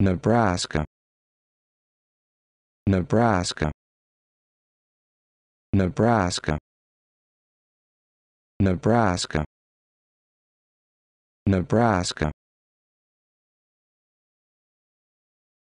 Nebraska. Nebraska. Nebraska. Nebraska. Nebraska.